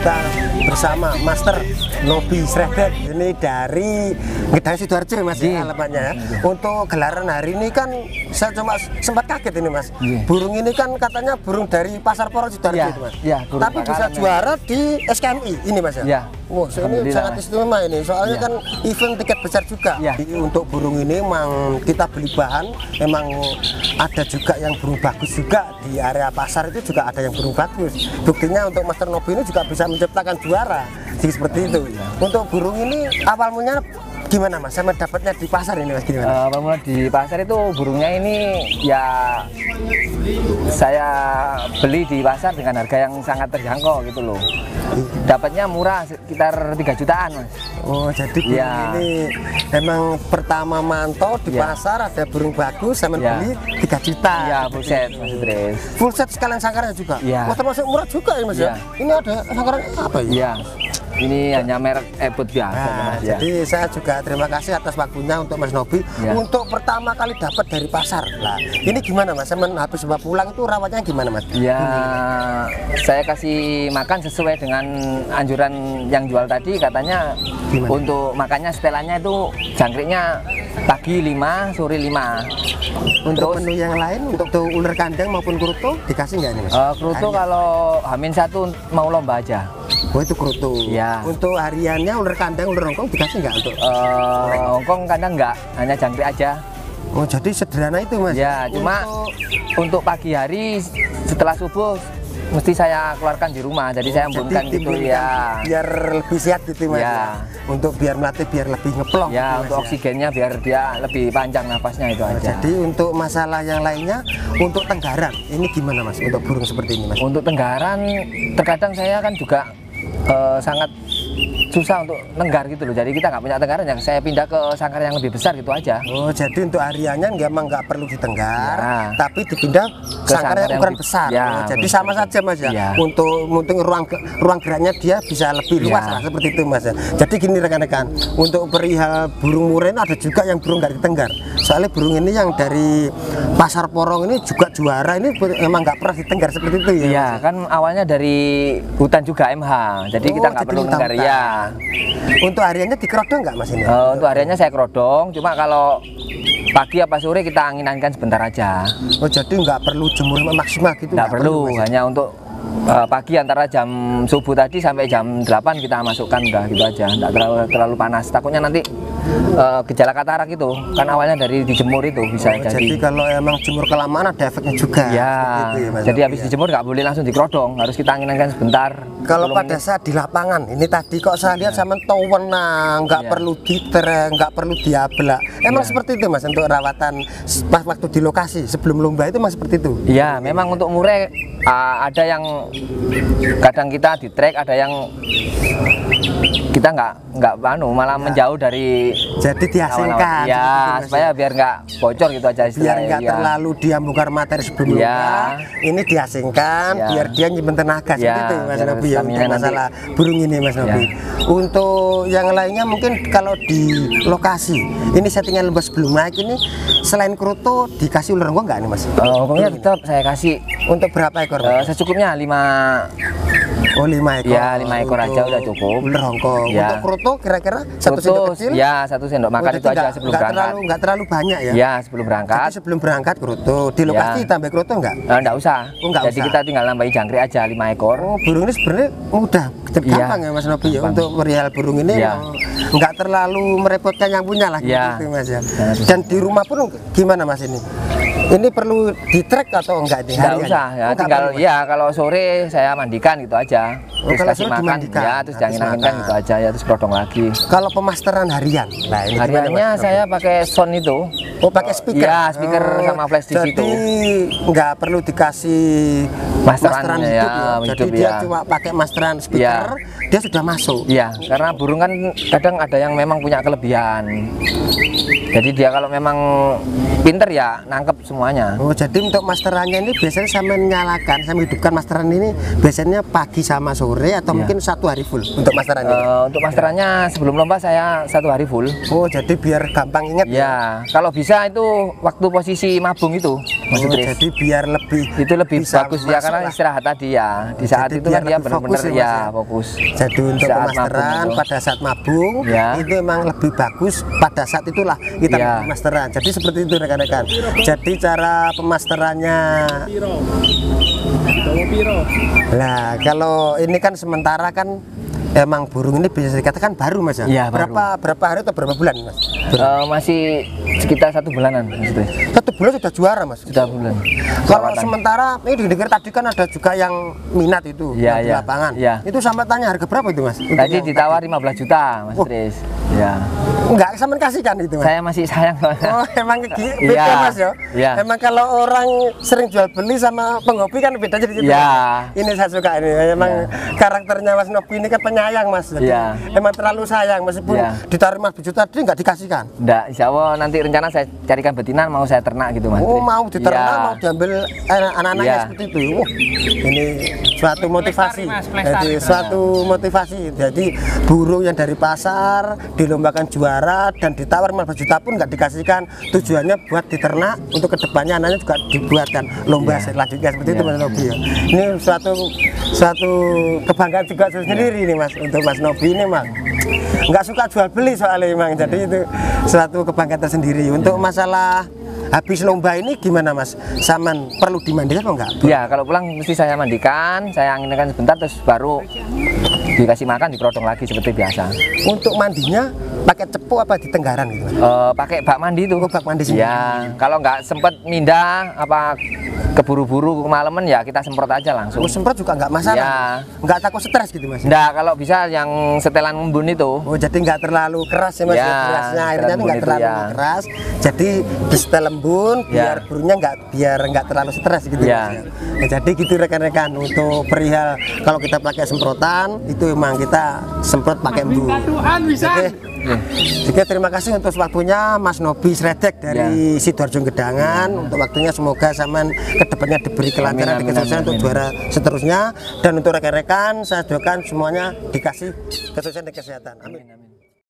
kita bersama Master Nobi Shredder ini dari Ngedang Sidoarjo ya mas ya alamatnya ya. Untuk gelaran hari ini kan saya cuma sempat kaget ini mas. Iya. burung ini kan katanya burung dari Pasar Poro Sidoarjo Iya, itu mas. Iya, burung tapi bisa juara di SKMI ini mas ya? Iya. Wah, so ini sangat istimewa ini. Soalnya Iya. kan event tiket besar juga. Iya. Jadi untuk burung ini memang kita beli bahan memang ada juga yang burung bagus juga. Di area pasar itu juga ada yang burung bagus. Buktinya untuk Master Nobi ini juga bisa menciptakan juara. Jadi seperti itu. Untuk burung ini awal mulanya gimana mas sama dapatnya di pasar ini mas gimana mula di pasar itu burungnya ini ya saya beli di pasar dengan harga yang sangat terjangkau gitu loh. Dapatnya murah sekitar 3 jutaan mas. oh jadi burung Iya. ini emang pertama mantau di Iya. pasar ada burung bagus sama Iya. beli 3 juta Iya buset mas Idris. full set sekalian sangkarnya juga Iya. Wah, termasuk murah juga ya mas ya Iya. ini ada sangkarnya apa ya Iya. Ini hanya merek Ebot biasa Nah, ya. jadi saya juga terima kasih atas waktunya untuk Mas Nobi Ya. untuk pertama kali dapat dari pasar. Lah, ini gimana Mas? Semen habis bawa pulang itu rawatnya gimana Mas? Ya, saya kasih makan sesuai dengan anjuran yang jual tadi katanya Gimana? untuk makannya setelannya itu jangkriknya pagi 5, sore 5. Untuk menu yang lain untuk tuh ular kandang maupun kuruto dikasih nggak nih Mas? eh, kerutu kalau Hamin satu mau lomba aja. Oh itu kuruto. Ya. Untuk hariannya ular kandang, ular rongkong dikasih nggak untuk? Eh, Hongkong kadang enggak, hanya jangkrik aja. Oh jadi sederhana itu Mas? Ya, cuma Untuk- untuk pagi hari setelah subuh mesti saya keluarkan di rumah. Jadi saya jadi embunkan gitu ya. biar lebih sehat gitu Mas. Ya. Untuk biar melatih biar lebih ngeplong. Ya, gitu, untuk Mas, oksigennya biar dia lebih panjang nafasnya itu Oh, aja. Jadi untuk masalah yang lainnya, untuk tenggaran, ini gimana mas? Untuk burung seperti ini mas? Untuk tenggaran terkadang saya kan juga eh, sangat susah untuk nenggar gitu loh. Jadi kita nggak punya tenggaran yang saya pindah ke sangkar yang lebih besar gitu aja. Oh, jadi untuk hariannya nggak emang nggak perlu ditenggar, Ya. tapi dipindah Ke sangkar yang yang ukuran lebih- besar. Ya, Oh, jadi sama saja mas ya. Ya. Untuk untuk ruang ruang geraknya dia bisa lebih Ya. luas lah seperti itu mas ya. Jadi gini rekan-rekan, untuk perihal burung murai ada juga yang burung nggak ditenggar. Soalnya burung ini yang dari pasar porong ini juga juara ini ber- emang nggak pernah ditenggar seperti itu ya. Iya, kan awalnya dari hutan juga MH. Jadi Oh, kita nggak perlu nenggar hutan-hutan. Untuk hariannya dikerodong nggak mas ini? Eh, untuk hariannya saya kerodong, cuma kalau pagi apa sore kita angin-anginkan sebentar aja. Oh jadi nggak perlu jemur maksimal gitu? Nggak perlu, Mas? hanya untuk eh, pagi antara jam subuh tadi sampai jam 8 kita masukkan udah gitu aja, nggak terlalu terlalu panas. Takutnya nanti eh, gejala katarak itu, kan awalnya dari dijemur itu bisa Oh, jadi jadi. kalau emang jemur kelamaan ada efeknya juga. Ya, itu ya, Mas jadi habis ya. dijemur nggak boleh langsung dikerodong, harus kita angin-anginkan sebentar. Kalau 10 pada menit. saat di lapangan, ini tadi kok saya lihat sama tawenang, nggak Ya. perlu ditereng, nggak perlu diablak. Emang Ya. seperti itu mas untuk rawatan pas waktu di lokasi sebelum lomba itu mas seperti itu. Iya, memang untuk murai ah, ada yang kadang kita di track, ada yang kita nggak nggak anu malah menjauh dari Jadi seperti itu, Ya, Mas, supaya biar nggak bocor gitu aja biar nggak iya. terlalu dia bongkar materi sebelum Ya. Ini diasingkan Ya. biar dia nyimpen tenaga seperti Ya, itu mas Nobi ya untuk nanti. masalah burung ini mas Nobi. Untuk yang lainnya mungkin kalau di lokasi ini settingan lomba sebelum naik ini selain kerutu dikasih ular rongkong nggak nih mas? Eh, pokoknya tetap saya kasih Untuk berapa ekor? eh, Mas? secukupnya lima Oh lima ekor. Ya, lima ekor aja udah cukup. Ular Hongkong. Ya. Untuk kerutu kira-kira satu sendok kecil. ya satu sendok makan Oh, itu jadi aja sebelum nggak berangkat. terlalu nggak terlalu banyak ya. Ya sebelum Jadi berangkat. sebelum berangkat kerutu di lokasi Ya. tambah kerutu nggak? Eh, nggak usah. Oh, nggak Jadi usah. kita tinggal nambahin jangkrik aja lima ekor. Oh burung ini sebenarnya mudah, Iya. gampang ya Mas Nobi ya untuk perihal burung ini Iya. emang nggak terlalu merepotkan yang punya lah Iya. gitu Mas ya. Dan di rumah pun gimana Mas ini? Ini perlu di track atau enggak di Nggak harian? usah ya, Oh, tinggal perlu, ya kalau sore saya mandikan gitu aja. terus Oh, kalau kasih makan dimandikan, ya terus jangan angin kan makan. gitu aja ya terus prodong lagi. Kalau pemasteran harian, nah ini hariannya saya pakai sound itu Oh pakai speaker? Iya, speaker sama flash di jadi situ. nggak perlu dikasih Masteran, hidup ya, ya. Jadi hidup, dia ya. cuma pakai masteran speaker, dia sudah masuk. Iya, karena burung kan kadang ada yang memang punya kelebihan. Jadi dia kalau memang pinter ya nangkep semuanya. Oh jadi untuk masterannya ini biasanya saya menyalakan, saya menghidupkan masteran ini biasanya pagi sama sore atau Iya. mungkin satu hari full untuk masterannya. Eh, untuk masterannya sebelum lomba saya satu hari full. Oh jadi biar gampang ingat Ya, kalau bisa itu waktu posisi mabung itu, Mas Oh, jadi biar lebih itu lebih bisa bagus ya karena lah. istirahat tadi ya. Di saat Jadi itu kan dia benar-benar ya, ya fokus. Jadi untuk Saat pemasteran mabung pada saat mabung Ya. itu memang lebih bagus pada saat itulah kita Ya. pemasteran. Jadi seperti itu rekan-rekan. Jadi cara pemasterannya. Nah kalau ini kan sementara kan emang burung ini bisa dikatakan baru mas ya. Iya, baru. berapa berapa hari atau berapa bulan mas? Eh, masih sekitar satu bulanan Idris. Satu bulan sudah juara mas. Sudah bulan. Kalau sementara ini dengar tadi kan ada juga yang minat itu Iya, yang di iya, lapangan. iya. Itu sampai tanya harga berapa itu mas? Tadi ditawar 15 juta Mas Oh. Idris. Ya. Enggak, sama kasihkan itu mas. Saya masih sayang. Oh, emang beda Iya, mas ya? iya. Emang kalau orang sering jual beli sama penghobi kan beda jadi gitu. Iya. Ini saya suka ini. Emang karakternya Mas Novi ini kan penyayang mas. Jadi Iya. Emang terlalu sayang meskipun Iya. ditaruh mas juta tadi nggak dikasihkan. Enggak, insya Allah nanti rencana saya carikan betina mau saya ternak gitu Mas. Oh mau diternak Iya. mau diambil anak- anak-anaknya Iya. seperti itu. Wah, ini suatu motivasi. Mas, Jadi suatu motivasi. Jadi burung yang dari pasar dilombakan juara dan ditawar 15 juta pun nggak dikasihkan. Tujuannya buat diternak untuk ke depannya anaknya juga dibuatkan lomba Iya. selanjutnya seperti itu Iya. Mas Nobi ya. Ini suatu suatu kebanggaan juga sendiri nih Mas untuk Mas Nobi ini Mas. Nggak suka jual beli soalnya memang. Jadi itu suatu kebanggaan tersendiri. Untuk masalah habis lomba ini gimana Mas? Saman perlu dimandikan atau enggak? Ya, kalau pulang mesti saya mandikan, saya anginkan sebentar terus baru dikasih makan diprodong lagi seperti biasa. Untuk mandinya pakai cepu apa di tenggaran gitu Mas? Eh, pakai bak mandi itu. Oh, bak mandi sendiri. Ya, kalau nggak sempet mindah apa keburu-buru kemalaman ya kita semprot aja langsung. Oh, semprot juga nggak masalah. Ya. Nggak takut stres gitu Mas? Nggak, kalau bisa yang setelan embun itu. Oh jadi nggak terlalu keras ya mas Ya, ya, kerasnya airnya tuh nggak embun terlalu ya. keras jadi di setel lembun Ya. biar burungnya nggak biar nggak terlalu stres gitu Ya. mas ya. Nah, jadi gitu rekan-rekan untuk perihal kalau kita pakai semprotan itu memang kita semprot pakai embun Oke. Oke, terima kasih untuk waktunya Mas Nobi Sredek dari Sidoarjo Gedangan untuk waktunya. Semoga zaman ke depannya diberi kelancaran Amin, amin, kesuksesan amin, untuk amin. juara seterusnya. Dan untuk rekan-rekan saya doakan semuanya dikasih kesuksesan dan kesehatan. Amin